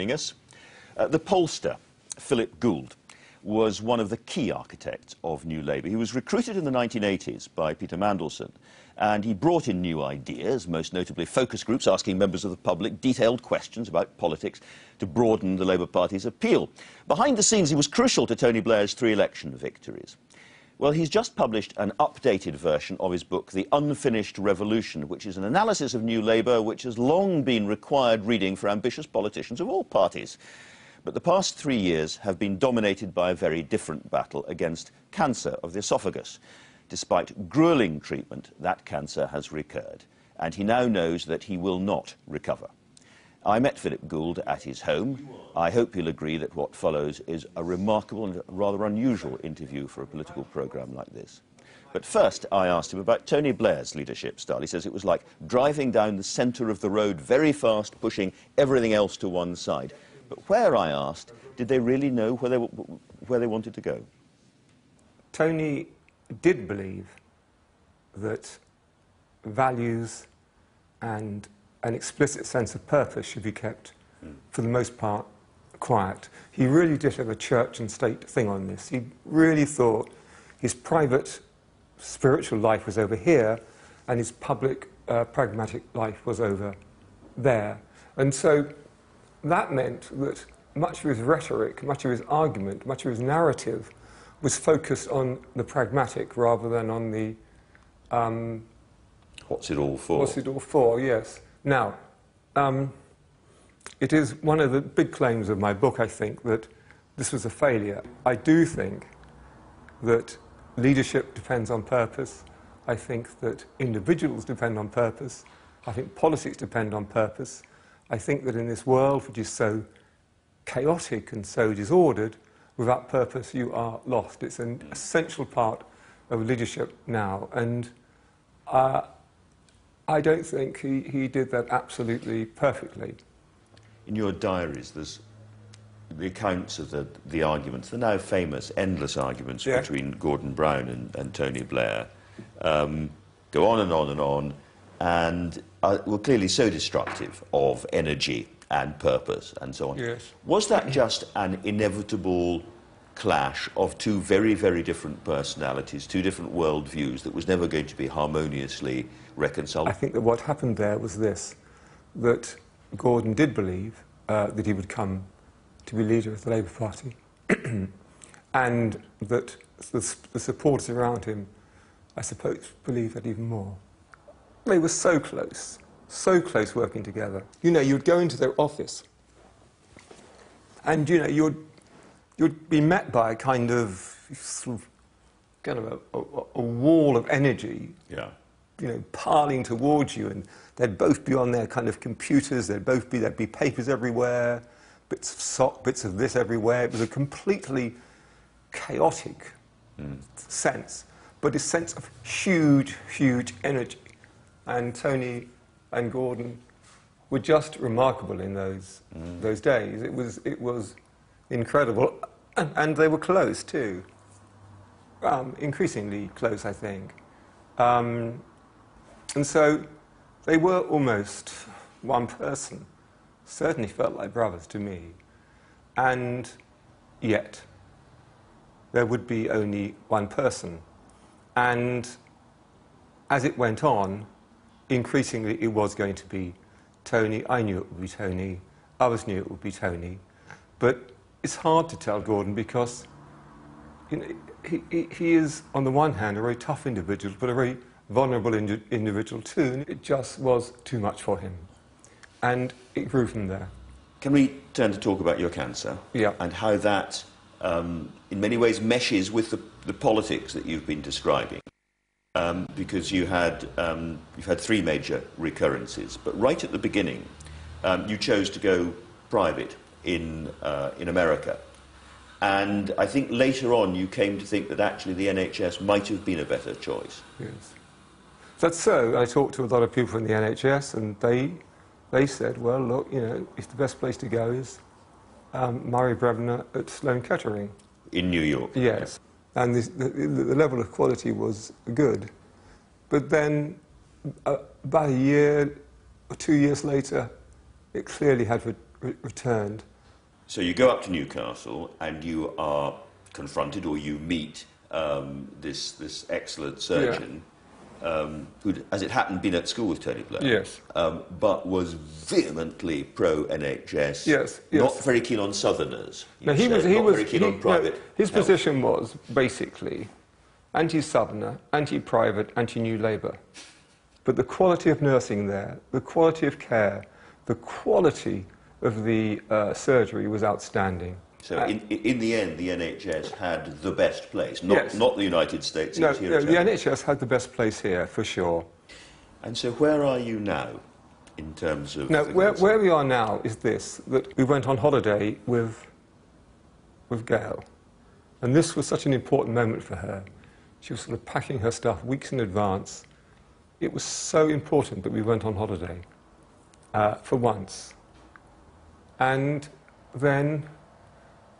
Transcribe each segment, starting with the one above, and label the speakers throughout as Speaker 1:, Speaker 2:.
Speaker 1: joining us. Uh, the pollster, Philip Gould, was one of the key architects of New Labour. He was recruited in the 1980s by Peter Mandelson, and he brought in new ideas, most notably focus groups asking members of the public detailed questions about politics to broaden the Labour Party's appeal. Behind the scenes, he was crucial to Tony Blair's three election victories. Well, he's just published an updated version of his book, The Unfinished Revolution, which is an analysis of New Labour which has long been required reading for ambitious politicians of all parties. But the past three years have been dominated by a very different battle against cancer of the esophagus. Despite grueling treatment, that cancer has recurred, and he now knows that he will not recover. I met Philip Gould at his home. I hope you'll agree that what follows is a remarkable and rather unusual interview for a political programme like this. But first, I asked him about Tony Blair's leadership style. He says it was like driving down the centre of the road very fast, pushing everything else to one side. But where I asked, did they really know where they, where they wanted to go?
Speaker 2: Tony did believe that values and an explicit sense of purpose should be kept, mm. for the most part, quiet. He really did have a church and state thing on this. He really thought his private spiritual life was over here and his public uh, pragmatic life was over there. And so that meant that much of his rhetoric, much of his argument, much of his narrative was focused on the pragmatic rather than on the. Um,
Speaker 1: what's it all for?
Speaker 2: What's it all for, yes. Now, um, it is one of the big claims of my book, I think, that this was a failure. I do think that leadership depends on purpose. I think that individuals depend on purpose. I think politics depend on purpose. I think that in this world, which is so chaotic and so disordered, without purpose, you are lost. It's an essential part of leadership now. And uh, I don't think he, he did that absolutely perfectly.
Speaker 1: In your diaries, there's the accounts of the, the arguments, the now famous endless arguments yeah. between Gordon Brown and, and Tony Blair, um, go on and on and on and uh, were clearly so destructive of energy and purpose and so on.
Speaker 2: Yes.
Speaker 1: Was that just an inevitable clash of two very, very different personalities, two different worldviews that was never going to be harmoniously reconciled?
Speaker 2: I think that what happened there was this, that Gordon did believe uh, that he would come to be leader of the Labour Party and that the, the supporters around him, I suppose, believed that even more. They were so close, so close working together. You know, you'd go into their office and, you know, you'd, you'd be met by a kind of, sort of kind of a, a, a wall of energy.
Speaker 1: Yeah.
Speaker 2: You know, piling towards you, and they'd both be on their kind of computers. They'd both be there'd be papers everywhere, bits of sock, bits of this everywhere. It was a completely chaotic mm. sense, but a sense of huge, huge energy and Tony and Gordon were just remarkable in those, mm. those days. It was, it was incredible. And, and they were close, too. Um, increasingly close, I think. Um, and so they were almost one person. Certainly felt like brothers to me. And yet, there would be only one person. And as it went on, increasingly it was going to be Tony. I knew it would be Tony. Others knew it would be Tony. But it's hard to tell Gordon because you know, he, he, he is, on the one hand, a very tough individual, but a very vulnerable indi individual too. It just was too much for him. And it grew from there.
Speaker 1: Can we turn to talk about your cancer?
Speaker 2: Yeah.
Speaker 1: And how that, um, in many ways, meshes with the, the politics that you've been describing? um, because you had, um, you've had three major recurrences. But right at the beginning, um, you chose to go private in, uh, in America. And I think later on you came to think that actually the NHS might have been a better choice.
Speaker 2: Yes. That's so. I talked to a lot of people in the NHS and they, they said, well, look, you know, if the best place to go is um, Murray Brennan at Sloan Kettering.
Speaker 1: In New York?
Speaker 2: Yes and the, the, the, level of quality was good. But then, uh, about a year or two years later, it clearly had re- returned.
Speaker 1: So you go up to Newcastle and you are confronted or you meet um, this, this excellent surgeon um, who'd, as it happened, been at school with Tony Blair.
Speaker 2: Yes.
Speaker 1: Um, but was vehemently pro NHS.
Speaker 2: Yes,
Speaker 1: Not very keen on Southerners.
Speaker 2: No, he
Speaker 1: said,
Speaker 2: was. He
Speaker 1: not
Speaker 2: was.
Speaker 1: very keen
Speaker 2: he-
Speaker 1: on
Speaker 2: no, his
Speaker 1: health.
Speaker 2: position was basically anti-Southerner, anti-private, anti-New Labour. But the quality of nursing there, the quality of care, the quality of the uh, surgery was outstanding.
Speaker 1: So
Speaker 2: Uh,
Speaker 1: in, in the end, the NHS had the best place, not,
Speaker 2: Yes.
Speaker 1: not the United States.
Speaker 2: no, no, the. NHS had the best place here for sure.
Speaker 1: And so where are you now in terms of...
Speaker 2: Now,
Speaker 1: the
Speaker 2: where, where we are now is this, that we went on holiday with, with Gail. And this was such an important moment for her. She was sort of packing her stuff weeks in advance. It was so important that we went on holiday uh, for once. And then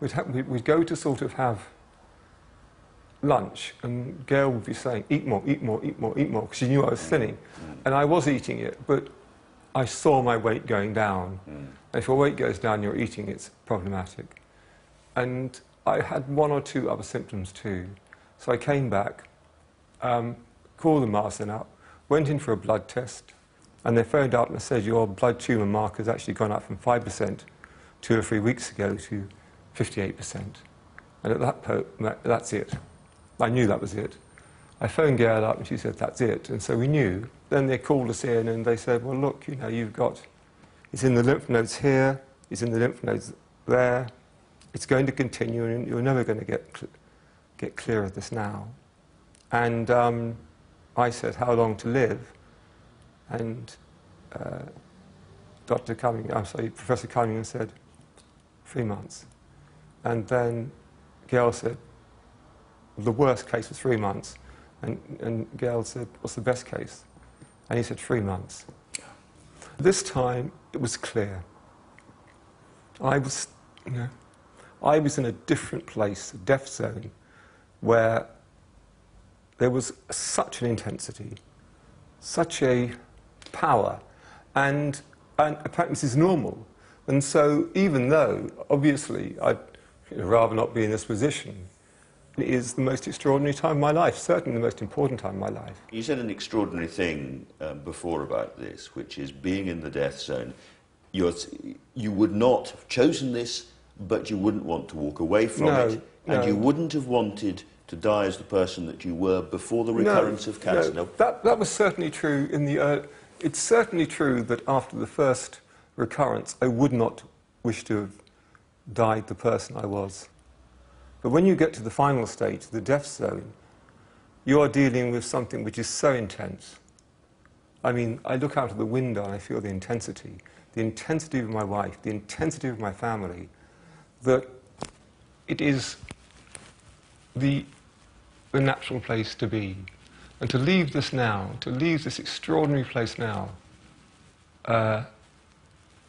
Speaker 2: we'd, ha- we'd go to sort of have lunch, and Gail would be saying, Eat more, eat more, eat more, eat more, because she knew I was thinning. And I was eating it, but I saw my weight going down. And if your weight goes down, you're eating, it's problematic. And I had one or two other symptoms too. So I came back, um, called the Marsden up, went in for a blood test, and they phoned up and said your blood tumour marker has actually gone up from 5% two or three weeks ago to 58%. And at that point, that's it. I knew that was it. I phoned Gail up and she said, that's it. And so we knew. Then they called us in and they said, well, look, you know, you've got, it's in the lymph nodes here, it's in the lymph nodes there. It's going to continue and you're never going to get, cl- get clear of this now. And um, I said, how long to live? And uh, Dr. Cumming, I'm sorry, Professor Cunningham said, three months. And then Gail said, the worst case was three months. And, and Gail said, what's the best case? And he said, three months. This time, it was clear. I was, you know, I was in a different place, a death zone, where there was such an intensity, such a power, and, and apparently this is normal. And so, even though, obviously, I'd rather not be in this position, it is the most extraordinary time of my life, certainly the most important time of my life.
Speaker 1: You said an extraordinary thing um, before about this, which is being in the death zone. You're, you would not have chosen this, but you wouldn't want to walk away from
Speaker 2: No,
Speaker 1: it. And
Speaker 2: no.
Speaker 1: you wouldn't have wanted to die as the person that you were before the recurrence of cancer.
Speaker 2: No, that, that was certainly true in the. Uh, it's certainly true that after the first recurrence, I would not wish to have died the person I was. But when you get to the final stage, the death zone, you are dealing with something which is so intense. I mean, I look out of the window and I feel the intensity, the intensity of my wife, the intensity of my family, that it is the, the natural place to be. And to leave this now, to leave this extraordinary place now, uh,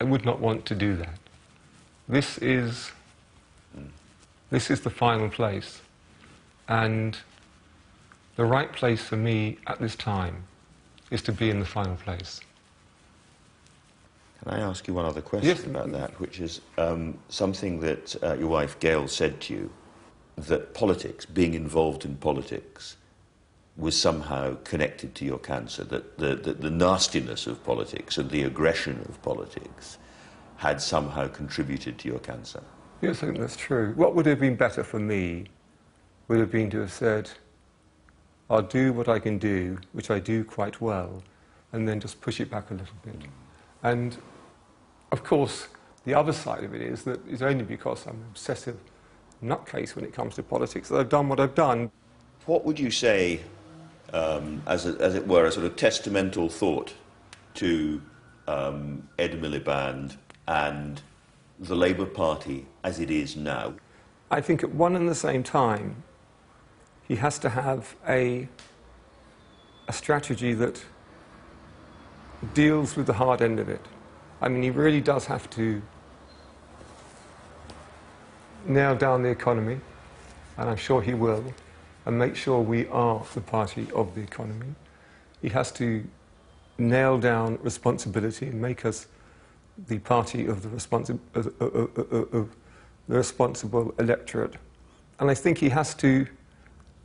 Speaker 2: I would not want to do that. This is, this is the final place. And the right place for me at this time is to be in the final place.
Speaker 1: Can I ask you one other question
Speaker 2: Yes.
Speaker 1: about that, which is um, something that uh, your wife Gail said to you, that politics, being involved in politics, was somehow connected to your cancer, that the, the, the nastiness of politics and the aggression of politics had somehow contributed to your cancer.
Speaker 2: Yes, I think that's true. What would have been better for me would have been to have said, I'll do what I can do, which I do quite well, and then just push it back a little bit. And of course, the other side of it is that it's only because I'm an obsessive nutcase when it comes to politics that I've done what I've done.
Speaker 1: What would you say, um, as, a, as it were, a sort of testamental thought to um, Ed Miliband and the Labour Party as it is now?
Speaker 2: I think at one and the same time, he has to have a, a strategy that deals with the hard end of it. I mean, he really does have to nail down the economy, and I'm sure he will, and make sure we are the party of the economy. He has to nail down responsibility and make us the party of the, responsi- of, of, of the responsible electorate. And I think he has to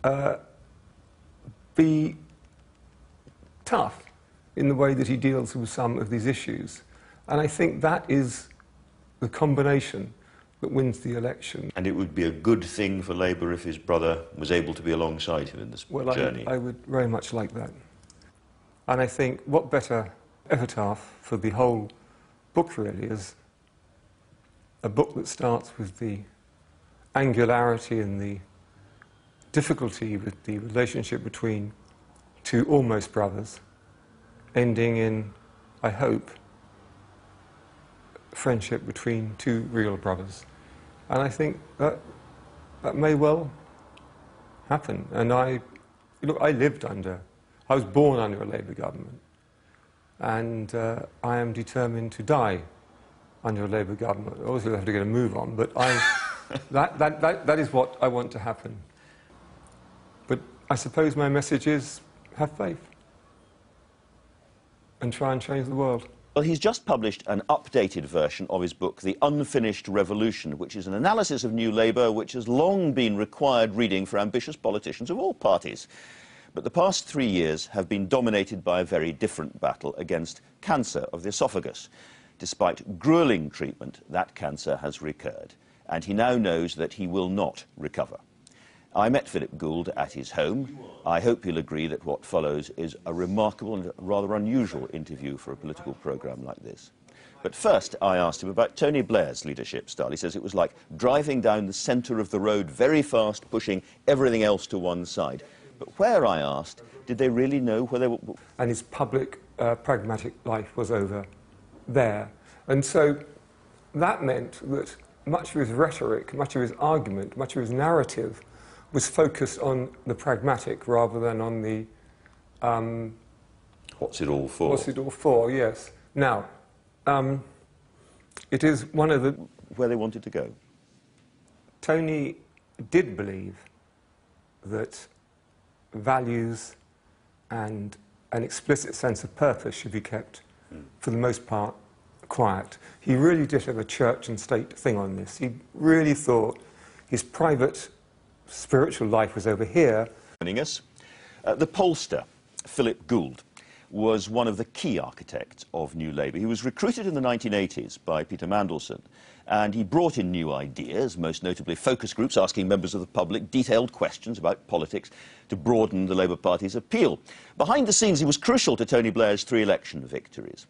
Speaker 2: uh, be tough in the way that he deals with some of these issues. And I think that is the combination that wins the election.
Speaker 1: And it would be a good thing for Labour if his brother was able to be alongside him in this
Speaker 2: well,
Speaker 1: journey.
Speaker 2: I, I would very much like that. And I think what better epitaph for the whole book really is a book that starts with the angularity and the difficulty with the relationship between two almost brothers, ending in, I hope, friendship between two real brothers. And I think that, that may well happen. And I, look, I lived under, I was born under a Labour government. And uh, I am determined to die under a Labour government. Obviously, I have to get a move on, but I, that, that, that, that is what I want to happen. But I suppose my message is have faith and try and change the world.
Speaker 1: Well, he's just published an updated version of his book, The Unfinished Revolution, which is an analysis of New Labour, which has long been required reading for ambitious politicians of all parties. But the past three years have been dominated by a very different battle against cancer of the esophagus. Despite grueling treatment, that cancer has recurred, and he now knows that he will not recover. I met Philip Gould at his home. I hope you'll agree that what follows is a remarkable and rather unusual interview for a political programme like this. But first, I asked him about Tony Blair's leadership style. He says it was like driving down the centre of the road very fast, pushing everything else to one side. But where, I asked, did they really know where they were?
Speaker 2: And his public, uh, pragmatic life was over there. And so that meant that much of his rhetoric, much of his argument, much of his narrative was focused on the pragmatic rather than on the. Um,
Speaker 1: what's it all for?
Speaker 2: What's it all for, yes. Now, um, it is one of the.
Speaker 1: Where they wanted to go.
Speaker 2: Tony did believe that values and an explicit sense of purpose should be kept, mm. for the most part, quiet. He really did have a church and state thing on this. He really thought his private spiritual life was over here.
Speaker 1: Joining Us. Uh, the pollster, Philip Gould, was one of the key architects of New Labour. He was recruited in the 1980s by Peter Mandelson, and he brought in new ideas, most notably focus groups asking members of the public detailed questions about politics to broaden the Labour Party's appeal. Behind the scenes, he was crucial to Tony Blair's three election victories.